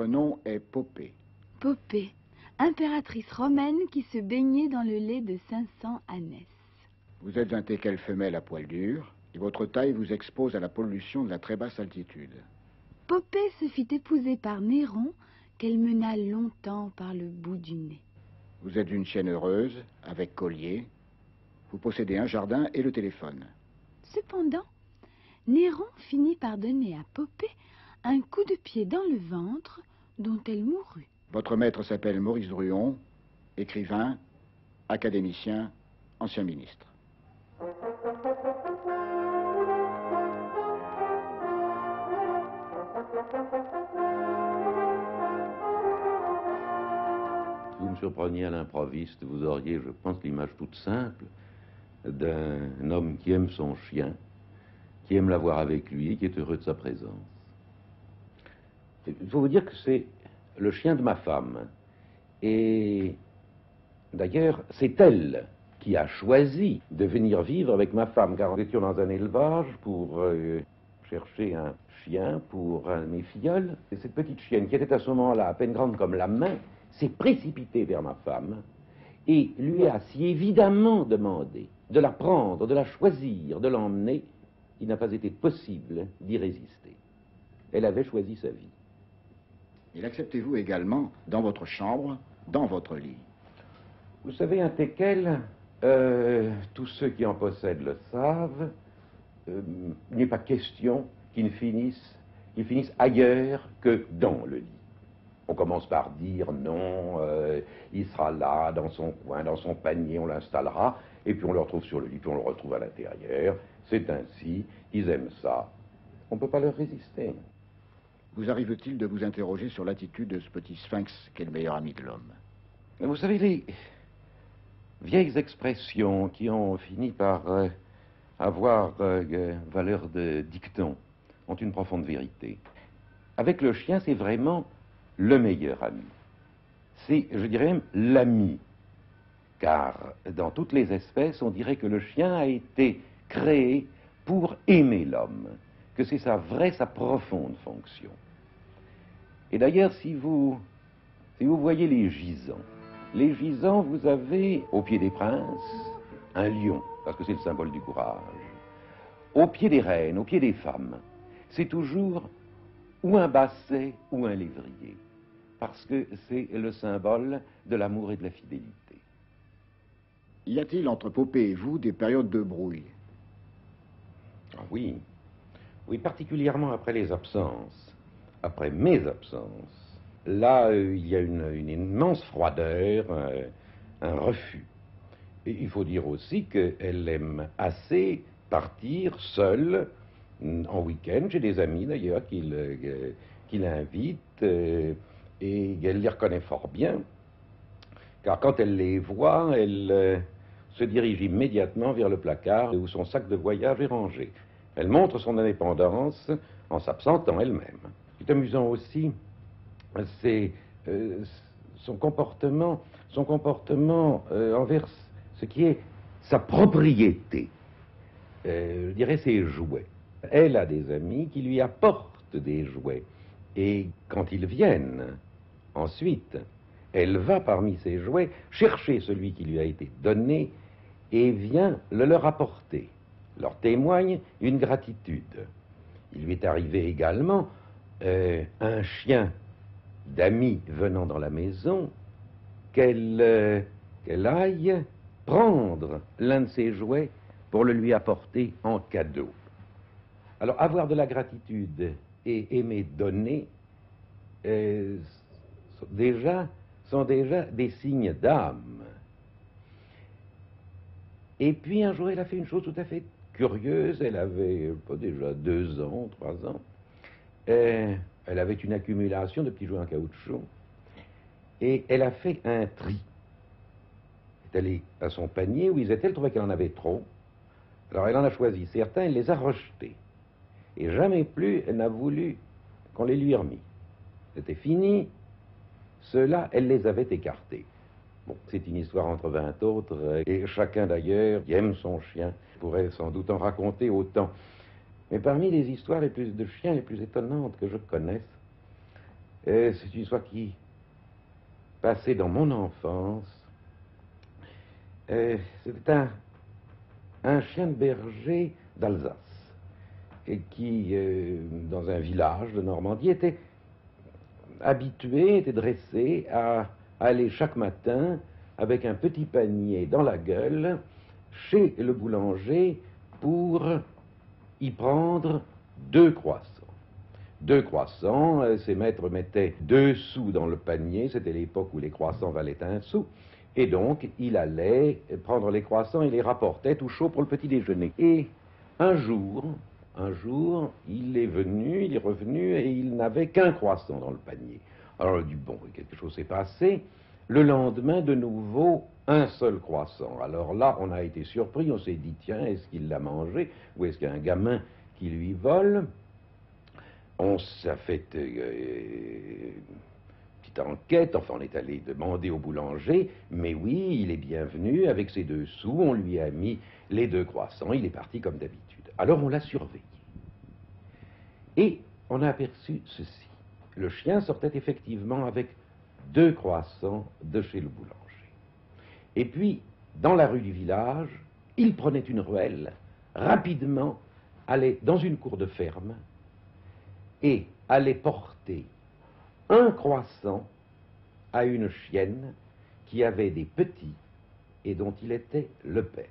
Votre nom est Popée. Popée, impératrice romaine qui se baignait dans le lait de 500 ânesses. Vous êtes un teckel femelle à poil dur, et votre taille vous expose à la pollution de la très basse altitude. Popée se fit épouser par Néron, qu'elle mena longtemps par le bout du nez. Vous êtes une chienne heureuse, avec collier. Vous possédez un jardin et le téléphone. Cependant, Néron finit par donner à Popée un coup de pied dans le ventre dont elle mourut. Votre maître s'appelle Maurice Druon, écrivain, académicien, ancien ministre. Si vous me surpreniez à l'improviste, vous auriez, je pense, l'image toute simple d'un homme qui aime son chien, qui aime l'avoir avec lui et qui est heureux de sa présence. Il faut vous dire que c'est le chien de ma femme. Et d'ailleurs, c'est elle qui a choisi de venir vivre avec ma femme, car nous étions dans un élevage pour euh, chercher un chien pour mes filleuls. Et cette petite chienne, qui était à ce moment-là à peine grande comme la main, s'est précipitée vers ma femme et lui a si évidemment demandé de la prendre, de la choisir, de l'emmener, il n'a pas été possible d'y résister. Elle avait choisi sa vie. Et l'acceptez-vous également dans votre chambre, dans votre lit Vous savez, un teckel, euh, tous ceux qui en possèdent le savent, euh, il n'est pas question qu'ils finissent, qu'ils finissent ailleurs que dans le lit. On commence par dire non, euh, il sera là, dans son coin, dans son panier, on l'installera, et puis on le retrouve sur le lit, puis on le retrouve à l'intérieur. C'est ainsi, ils aiment ça. On ne peut pas leur résister. Vous arrive-t-il de vous interroger sur l'attitude de ce petit sphinx qui est le meilleur ami de l'homme? Vous savez, les vieilles expressions qui ont fini par euh, avoir euh, valeur de dicton ont une profonde vérité. Avec le chien, c'est vraiment le meilleur ami. C'est, je dirais même, l'ami. Car dans toutes les espèces, on dirait que le chien a été créé pour aimer l'homme, que c'est sa vraie, sa profonde fonction. Et d'ailleurs, si vous, si vous voyez les gisants, les gisants, vous avez au pied des princes un lion, parce que c'est le symbole du courage. Au pied des reines, au pied des femmes, c'est toujours ou un basset ou un lévrier, parce que c'est le symbole de l'amour et de la fidélité. Y a-t-il entre Popée et vous des périodes de brouille? Ah oui, oui, particulièrement après les absences, après mes absences. Là, euh, il y a une, immense froideur, un refus. Et il faut dire aussi qu'elle aime assez partir seule mm, en week-end. J'ai des amis d'ailleurs qui euh, l'invitent euh, et elle les reconnaît fort bien. Car quand elle les voit, elle se dirige immédiatement vers le placard où son sac de voyage est rangé. Elle montre son indépendance en s'absentant elle-même. Ce qui est amusant aussi, c'est euh, son comportement, son euh, envers ce qui est sa propriété. Euh, je dirais ses jouets. Elle a des amis qui lui apportent des jouets. Et quand ils viennent, ensuite, elle va parmi ses jouets chercher celui qui lui a été donné et vient le leur apporter. Leur témoigne une gratitude. Il lui est arrivé également euh, un chien d'amis venant dans la maison qu'elle euh, qu'elle aille prendre l'un de ses jouets pour le lui apporter en cadeau. Alors avoir de la gratitude et aimer donner euh, déjà, sont déjà des signes d'âme. Et puis un jour, elle a fait une chose tout à fait curieuse. Elle avait déjà deux ans, trois ans. Euh, elle avait une accumulation de petits jouets en caoutchouc. Et elle a fait un tri. Elle est allée à son panier où ils étaient. Elle trouvait qu'elle en avait trop. Alors elle en a choisi certains, elle les a rejetés. Et jamais plus elle n'a voulu qu'on les lui remis. C'était fini. Ceux-là, elle les avait écartés. C'est une histoire entre vingt autres, euh, et chacun d'ailleurs qui aime son chien pourrait sans doute en raconter autant. Mais parmi les histoires les plus, de chiens les plus étonnantes que je connaisse, Euh, c'est une histoire qui passait dans mon enfance. Euh, C'était un, chien de berger d'Alsace et qui, dans un village de Normandie, était habitué, était dressé à aller chaque matin avec un petit panier dans la gueule chez le boulanger pour y prendre deux croissants. Deux croissants, euh, ses maîtres mettaient deux sous dans le panier, c'était l'époque où les croissants valaient un sou, et donc il allait prendre les croissants et les rapportait tout chaud pour le petit déjeuner. Et un jour, un jour, il est venu, il est revenu et il n'avait qu'un croissant dans le panier. Alors il dit, bon, quelque chose s'est passé. Le lendemain, de nouveau, un seul croissant. Alors là, on a été surpris, on s'est dit, tiens, est-ce qu'il l'a mangé ou est-ce qu'il y a un gamin qui lui vole? On s'est fait euh, petite enquête, enfin on est allé demander au boulanger, mais oui, il est bienvenu avec ses deux sous, on lui a mis les deux croissants, il est parti comme d'habitude. Alors on l'a surveillé. Et on a aperçu ceci. Le chien sortait effectivement avec deux croissants de chez le boulanger. Et puis, dans la rue du village, il prenait une ruelle, rapidement allait dans une cour de ferme et allait porter un croissant à une chienne qui avait des petits et dont il était le père.